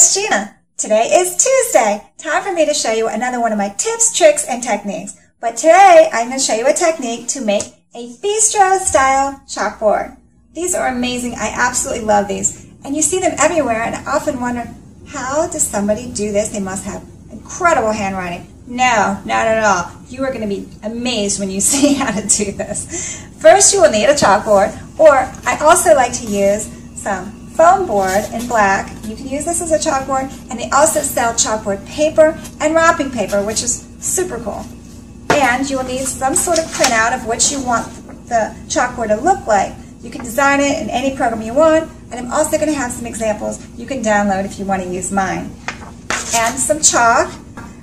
it's Gina. Today is Tuesday. Time for me to show you another one of my tips, tricks, and techniques. But today I'm going to show you a technique to make a bistro style chalkboard. These are amazing. I absolutely love these. And you see them everywhere and I often wonder, how does somebody do this? They must have incredible handwriting. No, not at all. You are going to be amazed when you see how to do this. First, you will need a chalkboard, or I also like to use some foam board in black. You can use this as a chalkboard, and they also sell chalkboard paper and wrapping paper, which is super cool. And you will need some sort of printout of what you want the chalkboard to look like. You can design it in any program you want, and I'm also going to have some examples you can download if you want to use mine. And some chalk.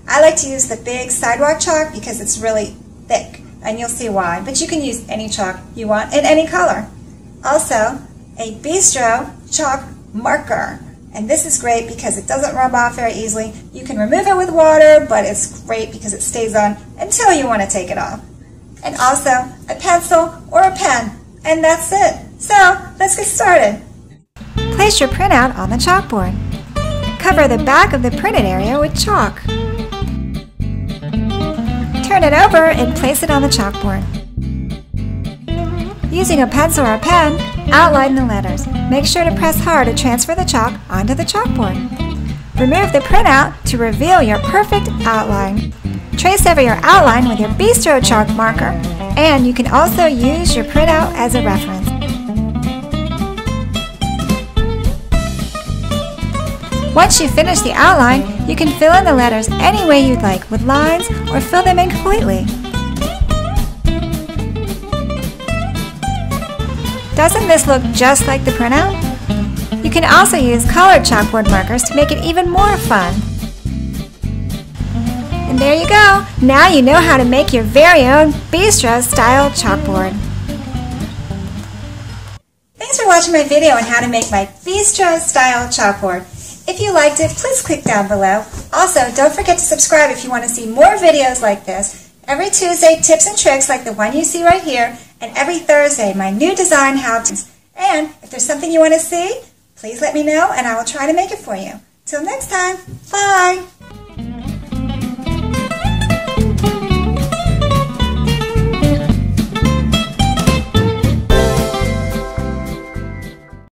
I like to use the big sidewalk chalk because it's really thick, and you'll see why. But you can use any chalk you want in any color. Also, a bistro chalk marker. And this is great because it doesn't rub off very easily. You can remove it with water, but it's great because it stays on until you want to take it off. And also a pencil or a pen. And that's it. So let's get started. Place your printout on the chalkboard. Cover the back of the printed area with chalk. Turn it over and place it on the chalkboard. Using a pencil or a pen, outline the letters. Make sure to press hard to transfer the chalk onto the chalkboard. Remove the printout to reveal your perfect outline. Trace over your outline with your Bistro chalk marker, and you can also use your printout as a reference. Once you finish the outline, you can fill in the letters any way you'd like with lines or fill them in completely. Doesn't this look just like the printout? You can also use colored chalkboard markers to make it even more fun. And there you go! Now you know how to make your very own bistro style chalkboard. Thanks for watching my video on how to make my bistro style chalkboard. If you liked it, please click down below. Also, don't forget to subscribe if you want to see more videos like this. Every Tuesday, tips and tricks like the one you see right here, and every Thursday, my new design how-tos. And if there's something you want to see, please let me know and I will try to make it for you. Till next time, bye!